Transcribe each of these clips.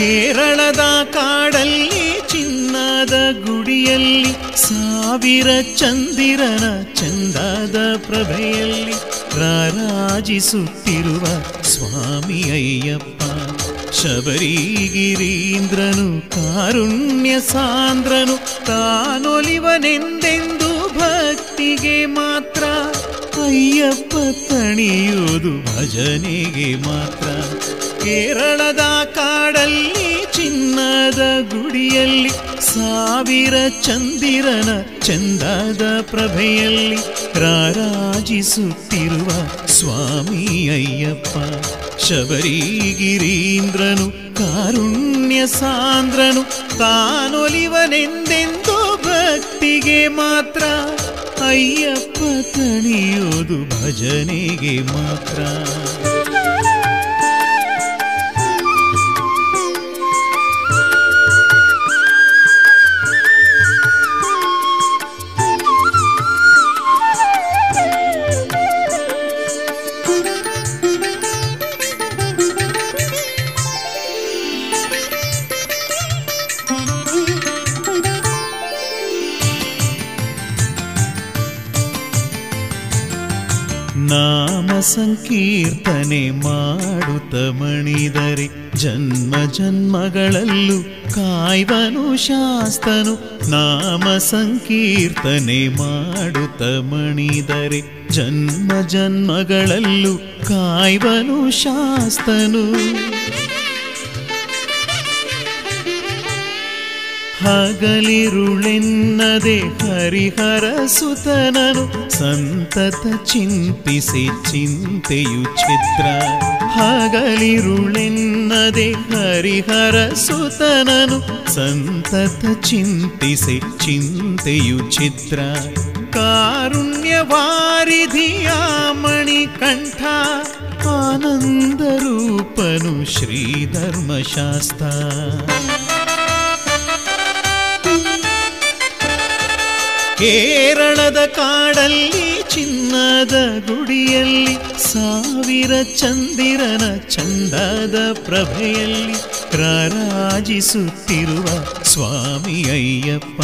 ಕೇರಳದ ಕಾಡಲ್ಲಿ, ಚಿನ್ನದ ಗುಡಿಯಲ್ಲಿ, ಸಾವಿರ ಚಂದಿರನ ಚಂದದ ಪ್ರಭೆಯಲ್ಲಿ ರಾರಾಜಿಸುತ್ತಿರುವ ಸ್ವಾಮಿ ಅಯ್ಯಪ್ಪ ಶಬರಿಗಿರೀಂದ್ರನು, ಕಾರುಣ್ಯ ಸಾಂದ್ರನು, ತಾನೊಲಿವನೆಂದೆಂದು ಭಕ್ತಿಗೆ ಮಾತ್ರ. ಅಯ್ಯಪ್ಪ ತಣಿಯೋದು ಭಜನೆಗೆ ಮಾತ್ರ. ಕೇರಳದ ಕಾಡಲ್ಲಿ, ಚಿನ್ನದ ಗುಡಿಯಲ್ಲಿ, ಸಾವಿರ ಚಂದಿರನ ಚಂದದ ಪ್ರಭೆಯಲ್ಲಿ ರಾರಾಜಿಸುತ್ತಿರುವ ಸ್ವಾಮಿ ಅಯ್ಯಪ್ಪ ಶಬರಿಗಿರೀಂದ್ರನು, ಕಾರುಣ್ಯ ಸಾಂದ್ರನು, ತಾನೊಲಿವನೆಂದೆಂದು ಭಕ್ತಿಗೆ ಮಾತ್ರ, ಅಯ್ಯಪ್ಪ ತಣಿಯೋದು ಭಜನೆಗೆ ಮಾತ್ರ. ನಾಮ ಸಂಕೀರ್ತನೆ ಮಾಡುತ್ತ ಮಣಿದರೆ ಜನ್ಮ ಜನ್ಮಗಳಲ್ಲೂ ಕಾಯ್ವನು ಶಾಸ್ತನು. ನಾಮ ಸಂಕೀರ್ತನೆ ಮಾಡುತ್ತ ಮಣಿದರೆ ಜನ್ಮ ಜನ್ಮಗಳಲ್ಲೂ ಕಾಯ್ವನು ಶಾಸ್ತನು. ಹಗಲಿರುಳೆನ್ನದೆ ಹರಿಹರ ಸುತನನು ಸಂತತ ಚಿಂತಿಸಿ ಚಿಂತೆಯು ಛಿದ್ರ. ಹಗಲಿರುಳೆನ್ನದೆ ಹರಿಹರ ಸುತನನು ಸಂತತ ಚಿಂತಿಸಿ ಚಿಂತೆಯು ಛಿದ್ರ. ಕಾರುಣ್ಯವಾರಿಧಿಯ ಮಣಿಕಂಠ ಆನಂದರೂಪನು ಶ್ರೀಧರ್ಮಶಾಸ್ತ್ರ. ಕೇರಳದ ಕಾಡಲ್ಲಿ, ಚಿನ್ನದ ಗುಡಿಯಲ್ಲಿ, ಸಾವಿರ ಚಂದಿರನ ಚಂದದ ಪ್ರಭೆಯಲ್ಲಿ ಪ್ರರಾಜಿಸುತ್ತಿರುವ ಸ್ವಾಮಿ ಅಯ್ಯಪ್ಪ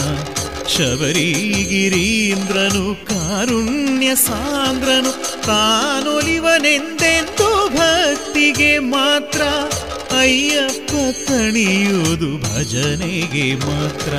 ಶಬರಿಗಿರೀಂದ್ರನು, ಕಾರುಣ್ಯ ಸಾಂದ್ರನು ತಾನೊಲಿವನೆಂದೆಂದು ಭಕ್ತಿಗೆ ಮಾತ್ರ, ಅಯ್ಯಪ್ಪ ತಣಿಯುವುದು ಭಜನೆಗೆ ಮಾತ್ರ.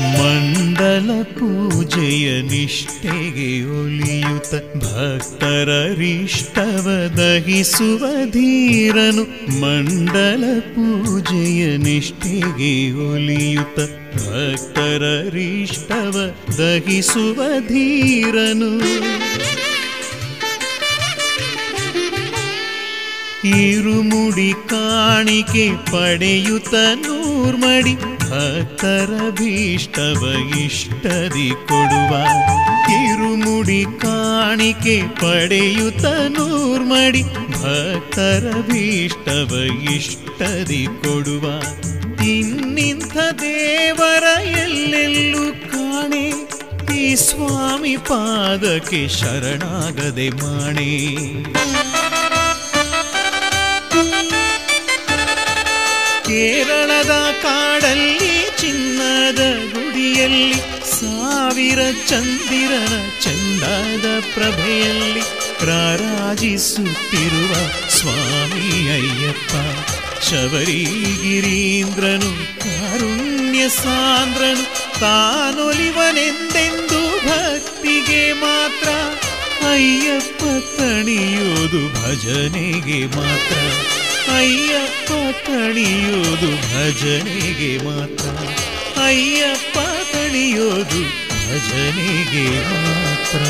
ಮಂಡಲ ಪೂಜೆಯ ನಿಷ್ಠೆಗೆ ಒಲಿಯುತ್ತ ಭಕ್ತರರಿಷ್ಟವ ದಹಿಸುವ ಧೀರನು ಮಂಡಲ ಪೂಜೆಯ ನಿಷ್ಠೆಗೆ ಒಲಿಯುತ್ತ ಭಕ್ತರರಿಷ್ಟವ ದಹಿಸುವ ಧೀರನು. ಇರುಮುಡಿ ಕಾಣಿಕೆ ಪಡೆಯುತ್ತ ನೂರ್ಮಡಿ ಭಕ್ತರ ಭೀಷ್ಟವ ಇಷ್ಟದಿ ಕೊಡುವ ತಿರುಮುಡಿ ಕಾಣಿಕೆ ಪಡೆಯುತ್ತ ನೂರ್ಮಡಿ ಭಕ್ತರ ಭೀಷ್ಟವ ಇಷ್ಟದಿ ಕೊಡುವ. ಇನ್ನಿಂಥ ದೇವರ ಎಲ್ಲೆಲ್ಲೂ ಕಾಣೆ, ಈ ಸ್ವಾಮಿ ಪಾದಕ್ಕೆ ಶರಣಾಗದೆ ಮಾಣೆ. ಕೇರಳದ ಕಾಡಲ್ಲಿ, ಚಿನ್ನದ ಗುಡಿಯಲ್ಲಿ, ಸಾವಿರ ಚಂದಿರನ ಚಂದದ ಪ್ರಭೆಯಲ್ಲಿ ರಾರಾಜಿಸುತ್ತಿರುವ ಸ್ವಾಮಿ ಅಯ್ಯಪ್ಪ ಶಬರಿಗಿರೀಂದ್ರನು, ಕಾರುಣ್ಯ ಸಾಂದ್ರನು, ತಾನೊಲಿವನೆಂದೆಂದು ಭಕ್ತಿಗೆ ಮಾತ್ರ. ಅಯ್ಯಪ್ಪ ತಣಿಯೋದು ಭಜನೆಗೆ ಮಾತ್ರ. ಅಯ್ಯಪ್ಪ ತಣಿಯೋದು ಭಜನೆಗೆ ಮಾತ್ರ. ಅಯ್ಯಪ್ಪ ತಣಿಯೋದು ಭಜನೆಗೆ ಮಾತ್ರ.